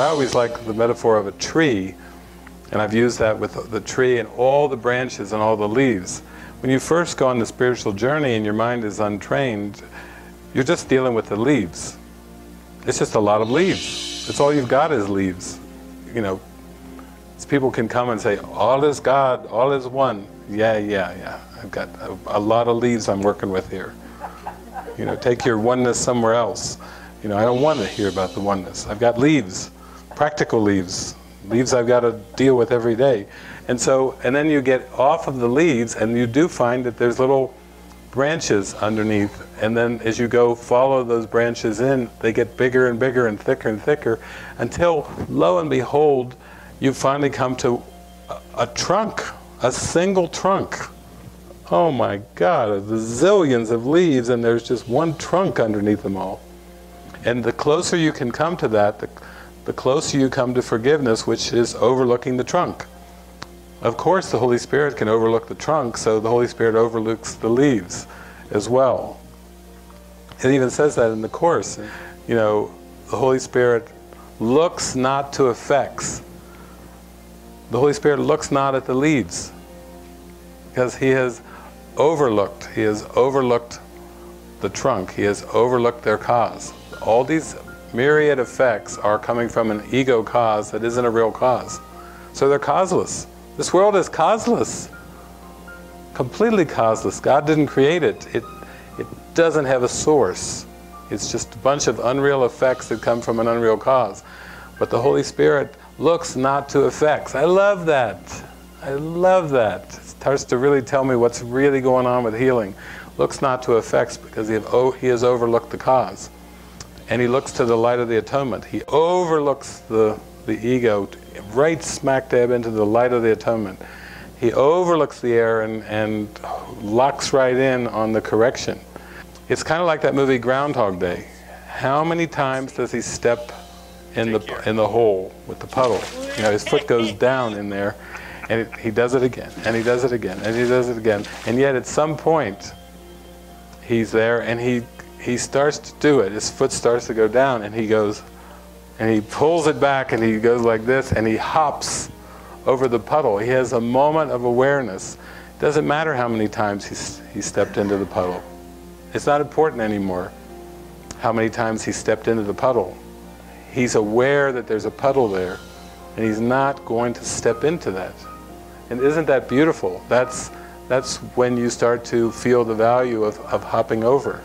I always like the metaphor of a tree, and I've used that with the tree and all the branches and all the leaves. When you first go on the spiritual journey and your mind is untrained, you're just dealing with the leaves. It's just a lot of leaves. It's all you've got is leaves. You know, people can come and say, all is God, all is one. Yeah, yeah, yeah. I've got a, a lot of leaves I'm working with here. You know, take your oneness somewhere else. You know, I don't want to hear about the oneness. I've got leaves, practical leaves, leaves I've got to deal with every day. And so, and then you get off of the leaves and you do find that there's little branches underneath. And then as you go follow those branches in, they get bigger and bigger and thicker and thicker until, lo and behold, you finally come to a, a trunk, a single trunk. Oh my God, the zillions of leaves and there's just one trunk underneath them all. And the closer you can come to that, the, the closer you come to forgiveness, which is overlooking the trunk. Of course, the Holy Spirit can overlook the trunk, so the Holy Spirit overlooks the leaves as well. It even says that in the Course. You know, the Holy Spirit looks not to effects. The Holy Spirit looks not at the leaves because He has overlooked, He has overlooked the trunk, He has overlooked their cause. All these myriad effects are coming from an ego cause that isn't a real cause. So they're causeless. This world is causeless. Completely causeless. God didn't create it. It, it doesn't have a source. It's just a bunch of unreal effects that come from an unreal cause. But the Holy Spirit looks not to effects. I love that. I love that. It starts to really tell me what's really going on with healing. Looks not to effects because he, have, he has overlooked the cause and he looks to the light of the atonement. He overlooks the, the ego right smack dab into the light of the atonement. He overlooks the error and, and locks right in on the correction. It's kind of like that movie Groundhog Day. How many times does he step in the, in the hole with the puddle? You know, his foot goes down in there and it, he does it again and he does it again and he does it again. And yet at some point, he's there and he he starts to do it. His foot starts to go down, and he goes, and he pulls it back, and he goes like this, and he hops over the puddle. He has a moment of awareness. It doesn't matter how many times he's, he stepped into the puddle. It's not important anymore how many times he stepped into the puddle. He's aware that there's a puddle there, and he's not going to step into that. And isn't that beautiful? That's, that's when you start to feel the value of, of hopping over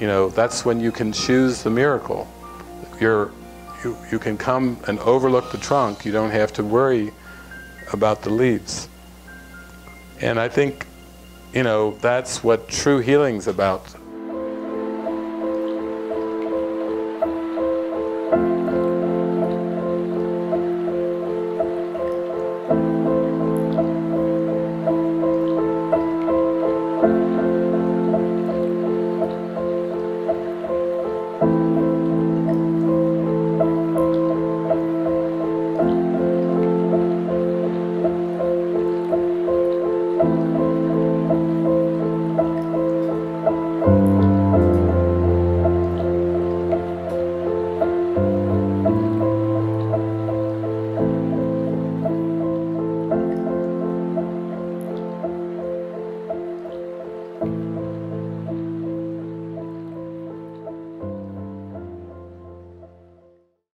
you know, that's when you can choose the miracle. You're, you, you can come and overlook the trunk. You don't have to worry about the leaves. And I think, you know, that's what true healing's about.